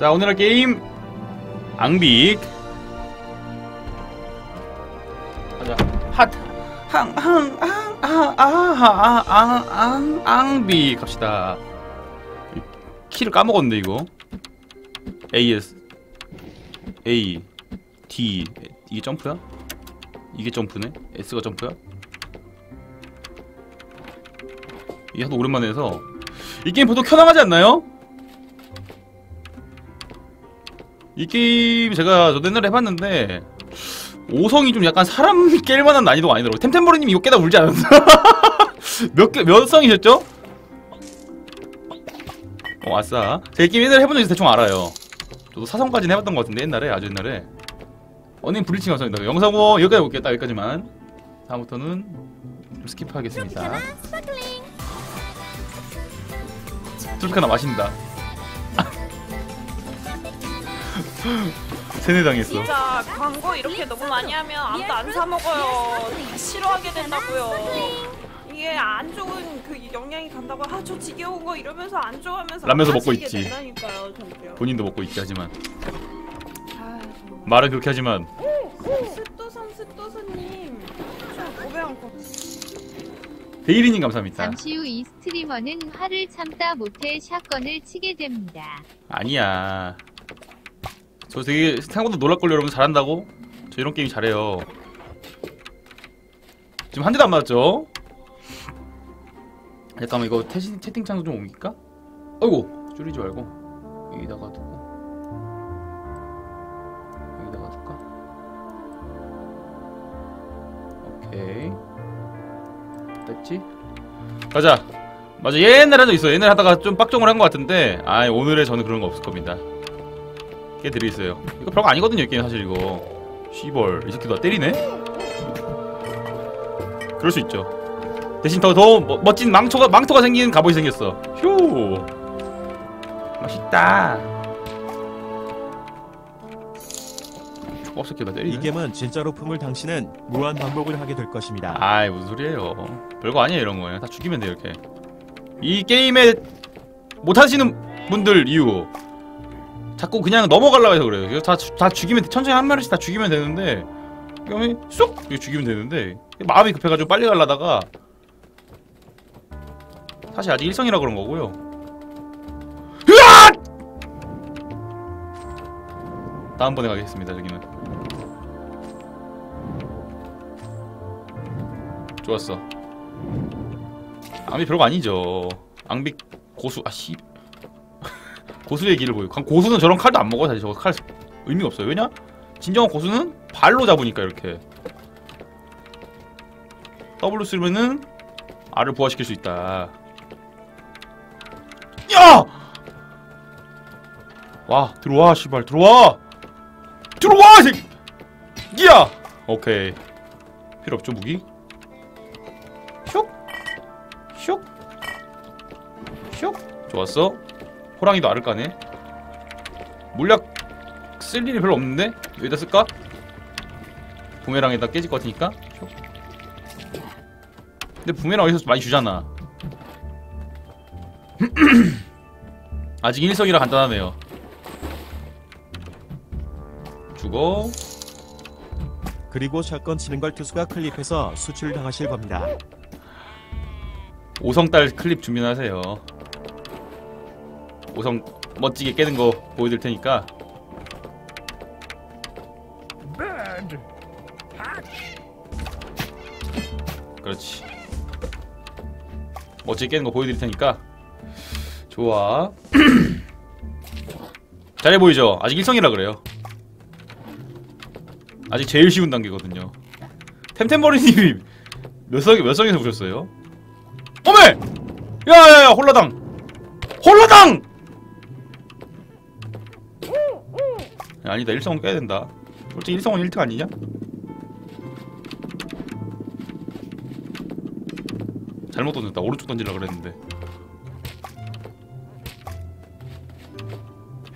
자 오늘 할 게임 앙빅 가자 핫항항항항항항 앙빅 갑시다 이 키를 까먹었는데 이거 AS A D 이게 점프야? 이게 점프네? S가 점프야? 이게 하도 오랜만에 해서 이 게임 보통 켜나가지 않나요? 이 게임 제가 저도 옛날에 해봤는데 5성이 좀 약간 사람 깰 만한 난이도가 아니더라고요. 템템버리님 이거 깨다 울지 않았어요? 몇, 개, 몇 성이셨죠? 어 아싸. 이 게임 옛날에 해본 적 있어서 대충 알아요. 저도 4성까지는 해봤던 것 같은데 옛날에 아주 옛날에. 언님 브리칭 감사합니다. 영상 뭐 여기까지 볼게요. 딱 여기까지만. 다음부터는 좀 스킵하겠습니다. 트루카나 마신다 세뇌당했어 진짜 광고 이렇게 너무 많이 하면 아무도 안 사 먹어요. 다 싫어하게 된다고요. 이게 안 좋은 그 영향이 간다고 아 저 지겨운 거 이러면서 안 좋아하면서 라면서 안 먹고 있지. 된다니까요. 본인도 먹고 있지 하지만 아, 정말. 말은 그렇게 하지만 습도선 습도선님 저 500원 거. 데이리님 감사합니다 잠시 후 이 스트리머는 화를 참다 못해 샷건을 치게 됩니다. 아니야 저 되게 생각보다 놀랄걸요 여러분 잘한다고? 저 이런 게임 잘해요 지금 한 대도 안 맞았죠? 잠깐만 이거 태시, 채팅창도 좀 옮길까? 어이구 줄이지 말고 여기다가 두고 여기다가 둘까? 오케이 됐지? 가자 맞아 옛날에 도 있어 옛날에 하다가 좀 빡종을 한 것 같은데 아 오늘에 저는 그런 거 없을 겁니다 깨드리겠어요. 이거 별거 아니거든요 이 게임 사실 이거. 씨벌. 이 새끼도 나 때리네? 그럴 수 있죠. 대신 더, 더 멋- 멋진 망토가, 망토가 생긴 갑옷이 생겼어. 휴! 맛있다. 초밥 새끼 나 때리네. 이 게임은 진짜로 품을 당신은 무한 반복을 하게 될 것입니다. 아이 무슨 소리예요. 별거 아니에요 이런 거예요. 다 죽이면 돼요 이렇게. 이 게임에 못하시는 분들 이유 자꾸 그냥 넘어가려고 해서 그래요. 이거 다, 주- 다 죽이면 돼. 천천히 한 마리씩 다 죽이면 되는데 그냥 쏙! 이거 죽이면 되는데 마음이 급해가지고 빨리 가려다가 사실 아직 일성이라 그런 거고요. 으악! 다음번에 가겠습니다 저기는. 좋았어. 앙비 별거 아니죠. 앙비 고수 아씨 고수의 길을 보여 강- 고수는 저런 칼도 안 먹어 사실. 저거 칼 의미가 없어요. 왜냐? 진정한 고수는 발로 잡으니까 이렇게. W 쓰면은 R을 부활시킬 수 있다. 야! 와 들어와 씨발. 들어와! 들어와 이 새끼! 야! 오케이. 필요 없죠 무기? 슉! 슉! 슉! 좋았어 호랑이도 알을 까네 물약 쓸 일이 별로 없는데? 여기다 쓸까? 부메랑에다 깨질 것 같으니까 슉. 근데 부메랑 어디서 많이 주잖아 아직 일성이라 간단하네요 죽어 그리고 샷건 치는 걸 투수가 클립해서 수출 당하실 겁니다. 5성딸 클립 준비하세요 5성 멋지게 깨는 거 보여드릴 테니까 그렇지 멋지게 깨는 거 보여드릴 테니까 좋아 잘해 보이죠? 아직 1성이라 그래요 아직 제일 쉬운 단계거든요 템템버리님이 몇 성이 몇 성에서 보셨어요? 어메! 야야야 홀라당! 아니다 1성은 깨야 된다. 솔직히 1성은 1등 아니냐? 잘못 던졌다. 오른쪽 던지려 그랬는데.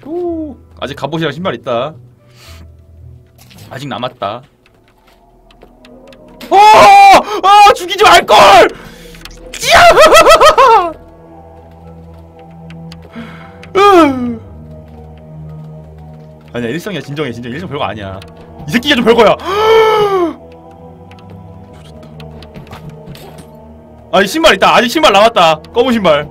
휴. 아직 갑옷이랑 신발 있다. 아직 남았다. 어! 아 죽이지 말걸! 아니야 일성이야 진정해 진정. 일성 별거 아니야. 이 새끼가 좀 별거야. 아니 신발 있다. 아직 신발 남았다. 검은 신발.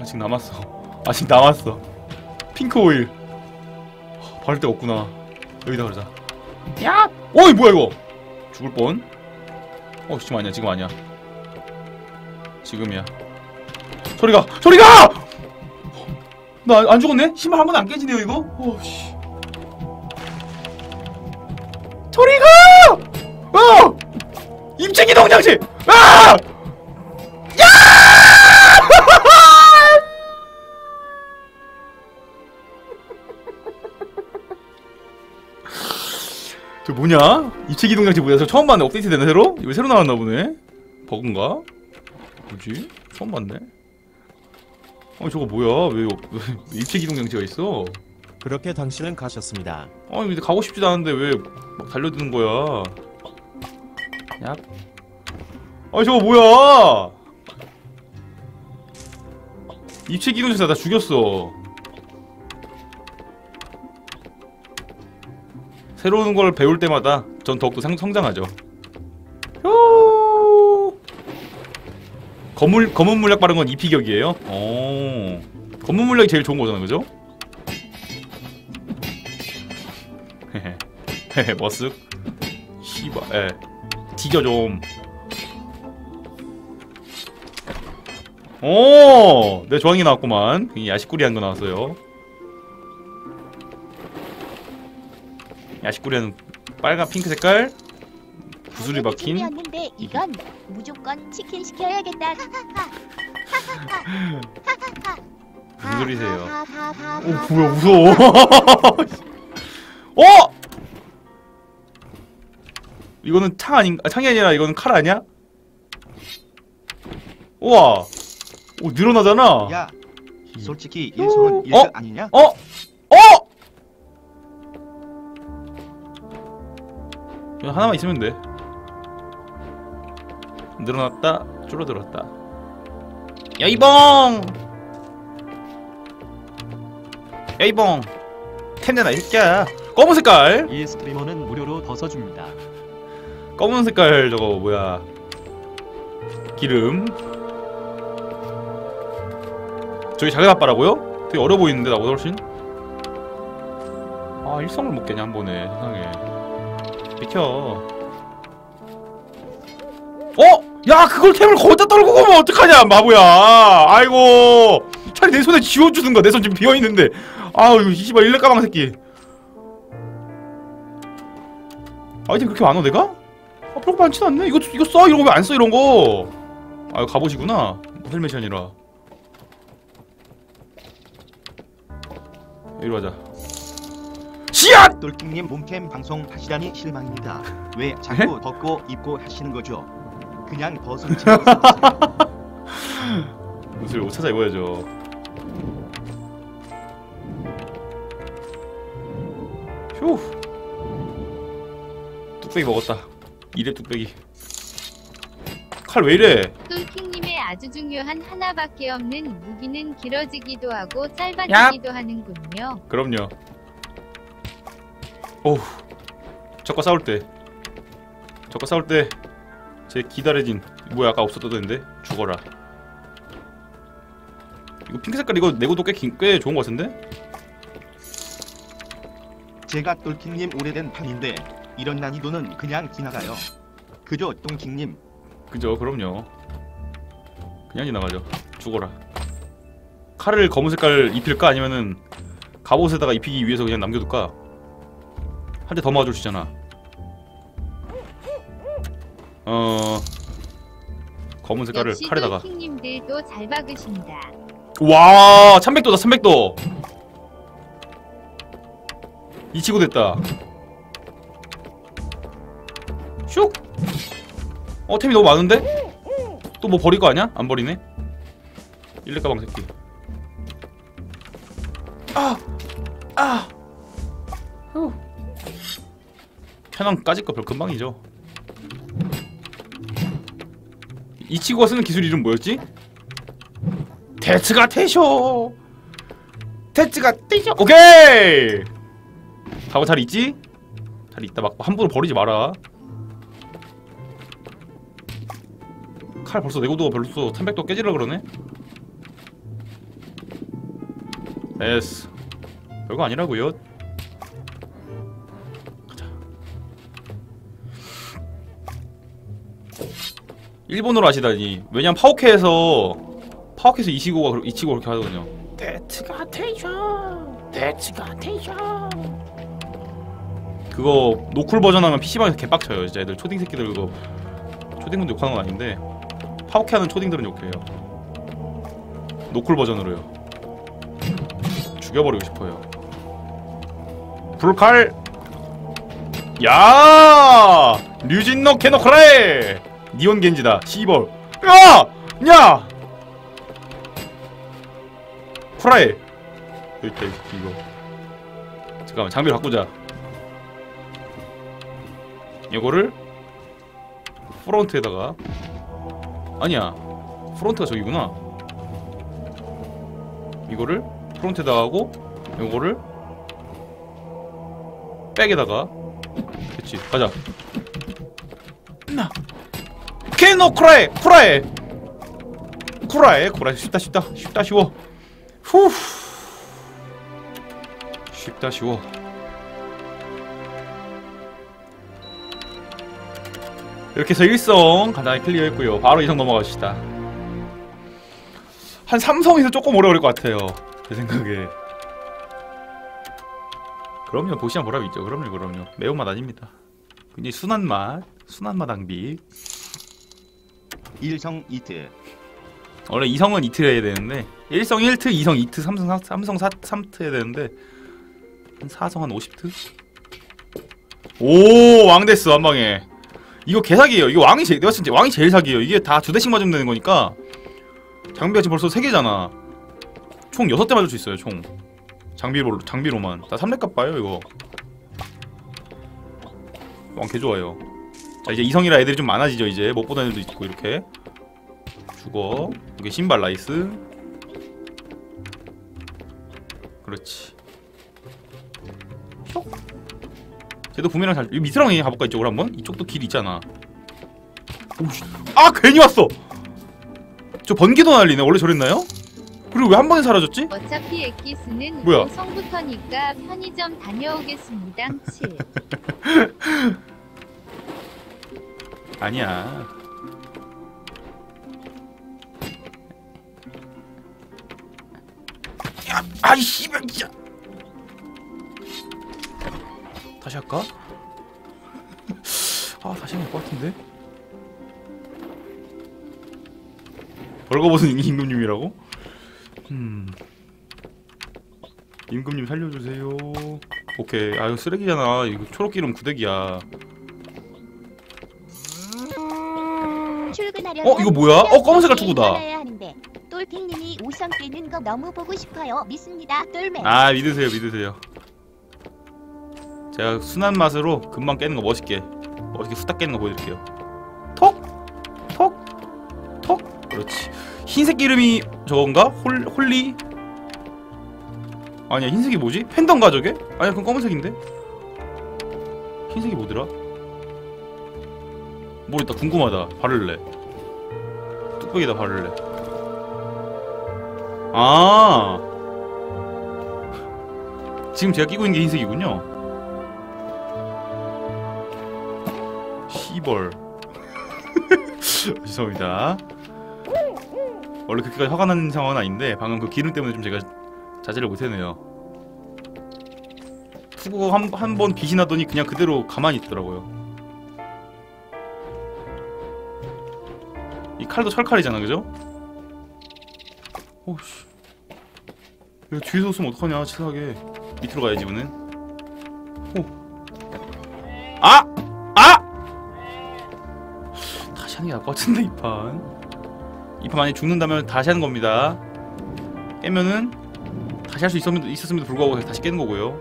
아직 남았어. 아직 남았어. 핑크 오일. 바를 데가 없구나. 여기다 그러자. 야 어이 뭐야 이거? 죽을 뻔? 어, 지금 아니야, 지금 아니야. 지금이야. 소리가, 소리가! 나 안 죽었네? 신발 한번 안 깨지네요, 이거? 어, 씨. 소리가! 어! 입체 기동 장치! 아! 야! 저 뭐냐? 입체 기 동 장치 뭐야? 저 처음 봤네. 업데이트 됐나 새로? 이거 새로 나왔나 보네. 버그인가? 뭐지? 처음 봤네. 어 저거 뭐야? 왜, 없- 왜 입체 기동 장치가 있어? 그렇게 당신은 가셨습니다. 아니 근데 가고 싶지도 않은데 왜 막 달려드는 거야? 야. 아니 저거 뭐야? 입체 기동 장치 나 죽였어. 새로운 걸 배울 때마다 전 더욱더 상, 성장하죠. 검물 검은 물약 바른 건 이피격이에요. 어. 검은 물약이 제일 좋은 거잖아, 그죠? 헤헤. 머쓱. 씨바, 에. 뒤져 좀. 오, 내 조항이 나왔구만. 이 야식구리 한 거 나왔어요. 야식구리는 빨간 핑크 색깔 구슬이 박힌 였는데 이건 무조건 치킨 시켜야겠다. 무슨 소리세요? 오오 뭐야 무서워 어? 이거는 창 아닌 아, 창이 아니라 이거는 칼 아니야? 우와 오 늘어나잖아 야, 솔직히 일성은 일각 아니냐? 어? 어? 하나만 있으면 돼 늘어났다 줄어들었다. 야 이봉! 야 이봉! 템내나 이 새끼야. 검은 색깔! 이 스트리머는 무료로 더 써줍니다. 검은 색깔 저거 뭐야? 기름? 저기 작은 아빠라고요? 되게 어려 보이는데 나보다 훨씬? 아 일성을 못 깨냐 한 번에. 세상에. 비켜. 어? 야 그걸 템을 거기다 떨고 가면 어떡하냐 마부야. 아이고. 차라리 내 손에 쥐어주든가 내 손 지금 비어있는데. 아우 이거 씨발 일렉 가방 새끼. 아이템 그렇게 많아 내가? 아 별거 많지도 않네. 이거 이거 써? 이런 거 왜 안 써 이런 거? 아 이거 갑옷이구나. 헬멧이 아니라. 이리 가자. 씨앗! 똘킹님 몸캠 방송 하시다니 실망입니다. 왜 자꾸 벗고 입고 하시는 거죠? 그냥 벗은 사세요. 옷을 옷 찾아 입어야죠 휴 뚝배기 먹었다 이래 뚝배기 칼 왜 이래 똘킹님의 아주 중요한 하나밖에 없는 무기는 길어지기도 하고 짧아지기도 하는군요. 그럼요. 오우. 적과 싸울 때. 적과 싸울 때. 제 기다려진. 뭐야, 아까 없었던 애인데? 죽어라. 이거 핑크 색깔 이거 내고도 꽤, 긴- 꽤 좋은 것 같은데? 제가 똘킹님 오래된 판인데 이런 난이도는 그냥 지나가요. 그죠, 똥킹님? 그죠, 그럼요. 그냥 지나가죠. 죽어라. 칼을 검은 색깔 입힐까? 아니면은 갑옷에다가 입히기 위해서 그냥 남겨둘까? 한 대더 있잖아. 어... 검은 색깔을 역시 칼에다가 똘킹님들도 잘 박으신다. 와 300도다 300도 이 치고 됐다 슉 어, 템이 너무 많은데? 또 뭐 버릴 거 아니야? 안 버리네? 일렉 가방 새끼 아! 아! 후. 편한 까짓 거별 금방이죠 이치고가 쓰는 기술 이름 뭐였지? 데츠가 태쇼. 대치가 떼죠 오케이. 가고 잘 있지? 잘 있다. 막 함부로 버리지 마라. 칼 벌써 내구도가 벌써 300도 깨지려 그러네. 에스. 별거 아니라고요 일본어로 하시다니. 왜냐면 파오케에서 이치고가 그러- 이치고 그렇게 하거든요. 대치가 테이션 대치가 테이션 그거 노쿨 버전 하면 PC방에서 개빡쳐요. 진짜 애들 초딩 새끼들 그거 초딩분들 욕하는 건 아닌데 파오케 하는 초딩들은 욕해요. 노쿨 버전으로요. 죽여버리고 싶어요. 불칼! 야! 류진노 케노크레 니온 겐지다. 시벌. 야! 야! 쿠라에 여기 있다 이 새끼 이거. 잠깐만 장비를 바꾸자. 이거를 front에다가. 아니야. front가 저기구나. 이거를 front에다가 하고 이거를 back에다가. 그치 가자. 나 케노 喰らえ 喰らえ. 喰らえ 喰らえ. 쉽다 쉽다 쉽다 쉬워. 후. 쉽다 쉬워. 이렇게 해서 1성 간단히 클리어했고요. 바로 2성 넘어갑시다. 한 3성에서 조금 오래 걸릴 것 같아요. 제 생각에. 그럼요. 보시면 보람이 있죠. 그럼요 그럼요. 매운맛 아닙니다. 굉장히 순한 맛 순한 맛 낭비 일성 이트. 원래 2성은 이틀 해야 되는데 1성 1트, 2성 2트, 3성 4, 3성 4, 3트 해야 되는데 한 4성 한 50트? 오 왕데스 한방에. 이거 개사기예요. 이거 왕이 제일 내가 진짜 왕이 제일 사기예요. 이게 다 두 대씩 맞으면 되는 거니까. 장비가 지금 벌써 3개잖아. 총 6대 맞을 수 있어요 총. 장비로, 장비로만. 다 3렙값 봐요 이거. 왕 개좋아요 자 이제 이성이라 애들이 좀 많아지죠 이제 못 보던 애들도 있고 이렇게 죽어 이게 신발 nice 그렇지 쇽. 쟤도 부메랑 잘이 밑으로 가볼까 이쪽으로 한번? 이쪽도 길 있잖아 오씨 아 괜히 왔어 저 번개도 날리네 원래 저랬나요? 그리고 왜 한 번에 사라졌지? 어차피 엑기스는 뭐야? 5성부터니까 편의점 다녀오겠습니다. 7. 아니야. 야, 아이 씨발 진짜. 다시 할까? 아 다시 될것 같은데? 벌거벗은 임- 임금님이라고? 음. 임금님 살려주세요. 오케이. 아 이거 쓰레기잖아. 이거 초록기름 구데기야 어, 이거 뭐야? 어, 검은색깔 투구다. 똘핑님이 우선 깨는 거 너무 보고 싶어요. 믿습니다. 똘매. 아 믿으세요 믿으세요 제가 순한 맛으로 금방 깨는 거 멋있게 멋있게 후딱 깨는 거 보여드릴게요 톡! 톡! 톡! 그렇지 흰색 이름이 저건가? 홀, holy? 아니야 흰색이 뭐지? 팬던가 저게? 아니야 그건 검은색인데? 흰색이 뭐더라? 모르겠다 궁금하다 바를래 뚝배기다 바를래 아 지금 제가 끼고 있는 게 흰색이군요. 시벌. 죄송합니다. 원래 그렇게까지 화가 나는 상황은 아닌데 방금 그 기름 때문에 좀 제가 자제를 못했네요. 투구가 한한 번 빛이 나더니 그냥 그대로 가만히 있더라고요. 이 칼도 철칼이잖아, 그죠? 오씨. 이거 뒤에서 쏘면 어떡하냐, 치사하게. 밑으로 가야지 이번엔 오. 아! 아! 다시 하는 게 나을 것 같은데 이판 이 판 만약에 죽는다면 다시 하는 겁니다 깨면은 다시 할 수 있었음에도, 불구하고 다시 깨는 거고요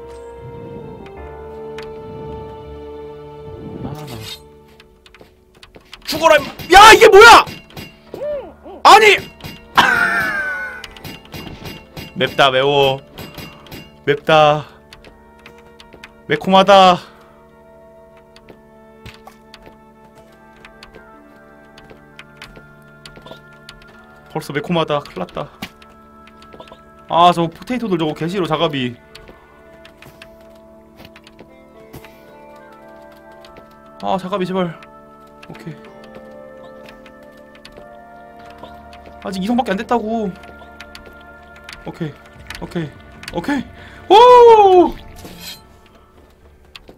아, 나. 죽어라. 야 이게 뭐야 아니! 맵다 매워. 맵다. 매콤하다. 벌써 매콤하다. 큰일났다. 아 저 포테이토들 저거 개시로 작업이 아 작업이 제발. 오케이 아직 이성밖에 안 됐다고. 오케이. 오케이. 오케이. 오!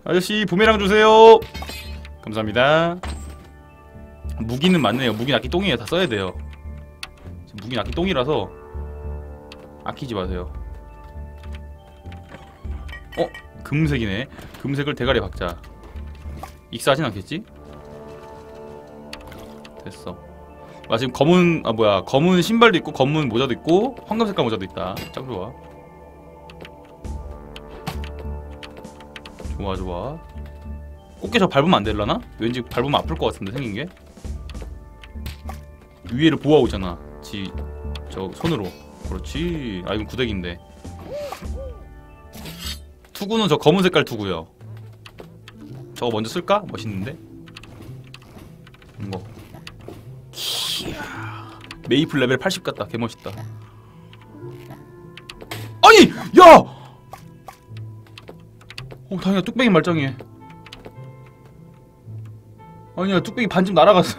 아저씨 부메랑 주세요. 감사합니다. 무기는 맞네요. 무기 낚기 똥이에요. 다 써야 돼요. 무기 낚기 똥이라서 아끼지 마세요. 어? 금색이네. 금색을 대가리 박자. 익사하진 않겠지? 됐어 아 지금 검은 아 뭐야. 검은 신발도 있고 검은 모자도 있고 황금 색깔 모자도 있다. 짱 좋아. 좋아 좋아. 꽃게 저 밟으면 안 되려나? 왠지 밟으면 아플 것 같은데 생긴 게? 위에를 있잖아. 지 저 손으로. 그렇지. 아 이건 구데기인데. 투구는 저 검은 색깔 투구요. 저거 먼저 쓸까? 멋있는데? 이거 메이플 레벨 80 같다. 개멋있다. 아니! 야! 어 다행이다 뚝배기 말짱해 아니야 뚝배기 반쯤 날아갔어.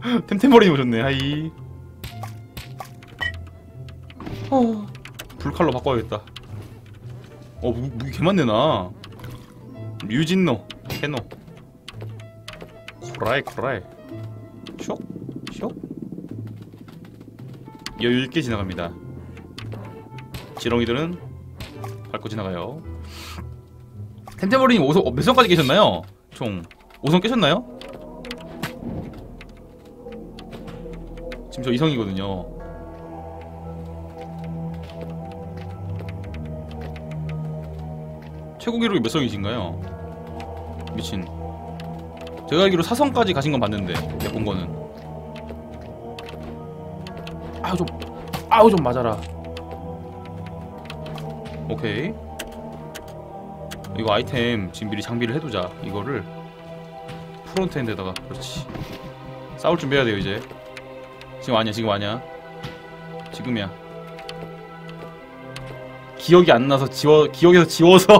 템템버린이 오셨네. 하이. 어 불칼로 바꿔야겠다. 어 무, 무기 개 많네 나. 竜神の剣を. 喰らえ 喰らえ 쇽? 쇽? 여유 있게 지나갑니다 지렁이들은 밟고 지나가요 템템버린님 5성, 어, 몇 성까지 계셨나요? 총 5성 깨셨나요? 지금 저 2성이거든요 최고 기록이 몇 성이신가요? 미친 제가 알기로 4성까지 가신 건 봤는데 본 거는 아우 좀 맞아라. 오케이. 이거 아이템 지금 미리 장비를 해두자 이거를. front end에다가 그렇지. 싸울 준비해야 돼요 이제. 지금 아니야 지금 아니야. 지금이야. 기억이 안 나서 지워 기억에서 지워서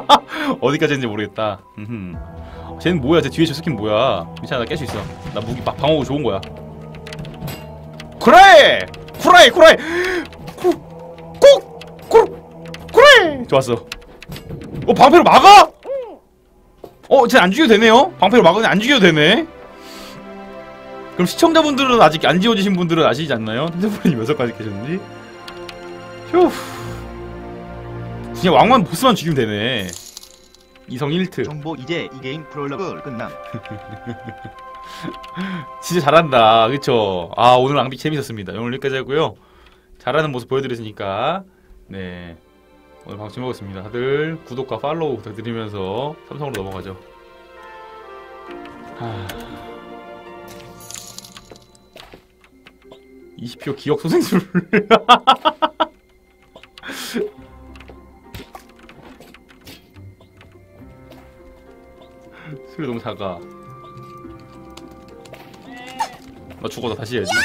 어디까지 했는지 모르겠다. 음흠. 쟤는 뭐야? 쟤 뒤에 저 스킨 뭐야? 괜찮아 나 깰 수 있어. 나 무기 막 방어구 좋은 거야. 그래 喰らえ 喰らえ 쿠쿠쿠 그래 좋았어 어 방패로 막아? 어, 쟤안 죽여도 되네요? 방패로 막으면 안 죽여도 되네? 그럼 시청자분들은 아직 안 지워지신 분들은 아시지 않나요? 핸드폰이 몇 살까지 계셨는지? 휴 그냥 왕만 보스만 죽이면 되네 이성 1트 정보 이제 이 게임 프롤로그 끝남. 진짜 잘한다. 그쵸? 아 오늘 낭비 재밌었습니다. 오늘 여기까지 하고요. 잘하는 모습 보여드렸으니까 네. 오늘 방송 즐거웠습니다. 다들 구독과 팔로우 부탁드리면서 삼성으로 넘어가죠. 하... 20표 기억 소생술. 소리 너무 작아 나 죽어서 다시 해야지.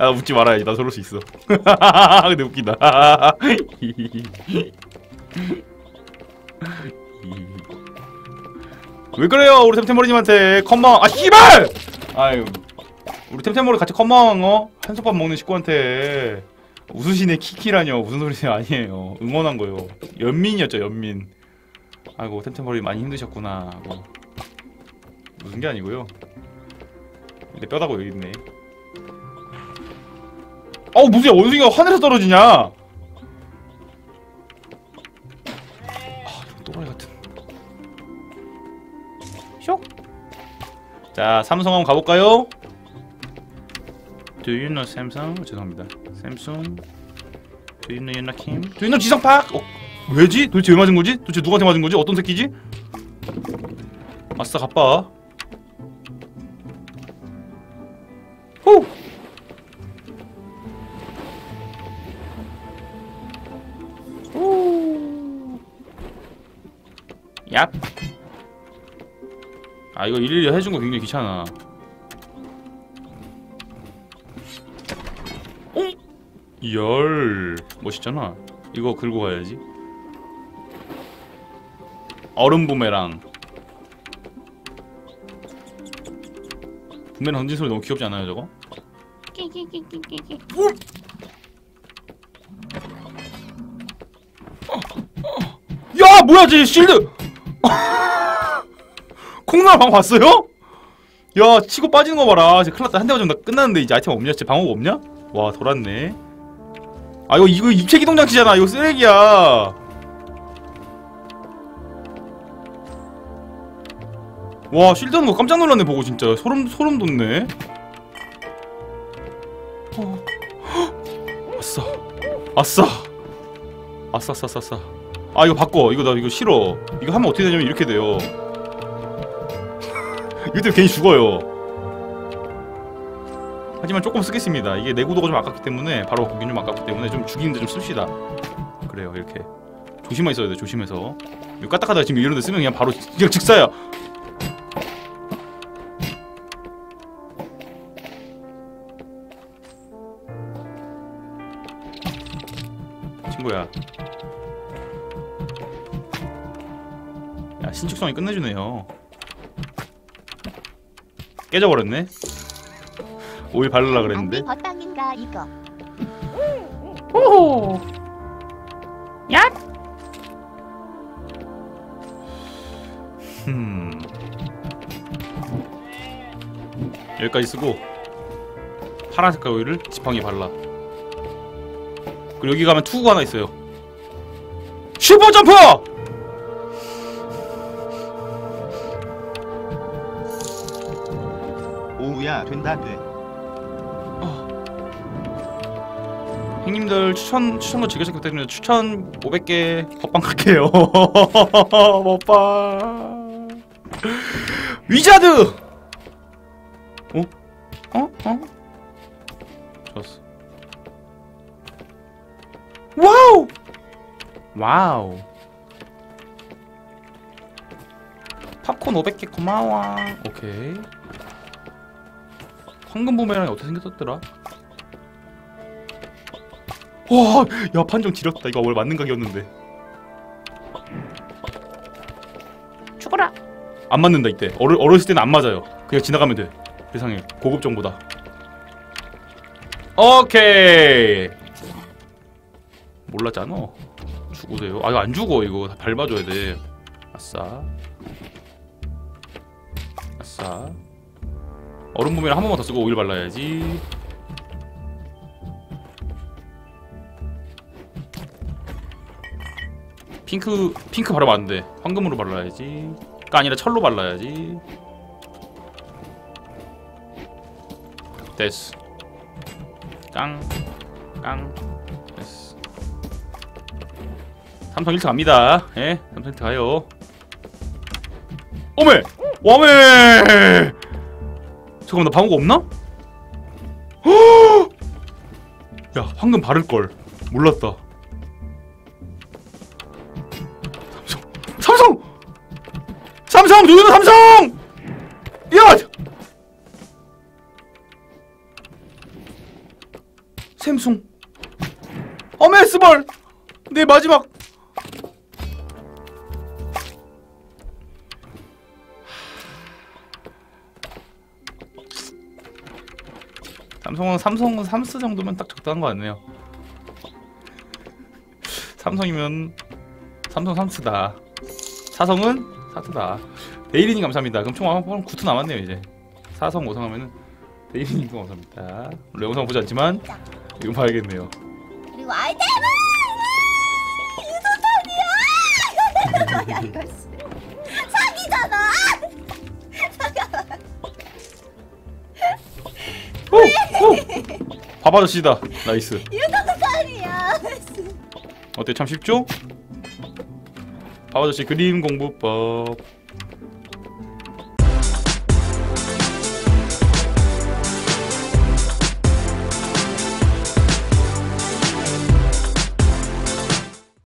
아 웃지 말아야지. 나 저럴 수 있어. 근데 웃기다. 왜 그래요? 우리 템템머리님한테 컴망 아 씨발! 아유 우리 템템머리 같이 컴망 어? 한솥밥 먹는 식구한테 웃으시네 키키라뇨. 무슨 소리세요? 아니에요. 응원한 거요. 연민이었죠 연민. 아이고 템템머리 많이 힘드셨구나. 하고. 웃은 게 아니고요. 내 뼈다고 여기 있네. 어우 무슨 원숭이가 하늘에서 떨어지냐? 아 또라이 같은. 쇽. 자 삼성 한번 가볼까요? Do you know Samsung? 죄송합니다 Samsung Do you know Yunna Kim? Do you know 지성팍? 어, 왜지? 도대체 왜 맞은 거지? 도대체 누구한테 맞은 거지? 어떤 새끼지? 아싸 가빠 후! 후! 얍! 아 이거 일일이 해준 거 굉장히 귀찮아 열 멋있잖아 이거 긁고 가야지 얼음 부메랑 부메랑 던진 소리 너무 귀엽지 않아요 저거? 끼끼끼끼끼끼. 야 뭐야 쟤 실드 콩나물 방금 봤어요? 야 치고 빠지는 거 봐라 이제 큰일 났다 한대 맞으면 나 끝났는데 이제 아이템 없냐? 쟤 방어가 없냐? 와 돌았네 아 이거 이거 입체 기동 장치잖아. 이거 쓰레기야. 와 실드 하는 거 깜짝 놀랐네 보고 진짜. 소름 소름 돋네. 어. 헉! 아싸. 아싸. 아싸 아싸 아싸 아 이거 바꿔. 이거 나 이거 싫어. 이거 하면 어떻게 되냐면 이렇게 돼요. 때문에 괜히 죽어요 하지만 조금 쓰겠습니다. 이게 내구도가 좀 아깝기 때문에 바로 보기 좀 아깝기 때문에 좀 죽이는데 좀 씁시다. 그래요 이렇게. 조심만 있어야 돼 조심해서. 이거 까딱하다가 지금 이런 데 쓰면 그냥 바로 그냥 직사야 친구야. 야 신축성이 끝내주네요. 깨져버렸네 오일 바르려 그랬는데 안돼 버땅인가 이거. 오호 야 흠 여기까지 쓰고 파란 색깔 오일을 지팡이에 발라 그리고 여기 가면 투구가 하나 있어요 슈퍼 점프! 오우야 된다 돼. 형님들 추천 추천도 즐겨찾기 부탁드립니다. 추천 500개 법방 갈게요. 법방. wizard. 어? 어? 어? 좋았어. wow. wow. 팝콘 500개 고마워. 오케이. 황금 부메랑이 어떻게 생겼었더라? 와, 야 판정 지렸다. 이거 원래 맞는 각이었는데. 죽어라. 안 맞는다 이때. 어르 어렸을 때는 안 맞아요. 그냥 지나가면 돼. 세상에 고급 정보다. 오케이. 몰랐잖아. 죽으세요. 아 이거 안 죽어 이거 다 밟아줘야 돼. 아싸. 아싸. 얼음 부메랑 한 번만 더 쓰고 오일 발라야지. 핑크 핑크 바르면 안 돼. 황금으로 발라야지. 가 아니라 철로 발라야지. 됐어. 깡. 깡. 됐어. 삼성 1트 갑니다. 예? 삼성 1트 가요. 어메! 와메! 잠깐만 나 방어가 없나? 허! 야 황금 바를걸 몰랐다 삼성은 삼성은 삼스 정도면 딱 적당한 거 같네요. 삼성이면 삼성 삼스다. 사성은 사트다. 데이리님 감사합니다. 그럼 총한 9투 남았네요 이제. 사성 5성 하면은 데이리님 감사합니다. 원래 영상 보지 않지만 이거 봐야겠네요. 그리고 아이템은 유도탄이야. 아바저씨다. 나이스. 유도살이야. 어때? 참 쉽죠? 아저씨 그림 공부법.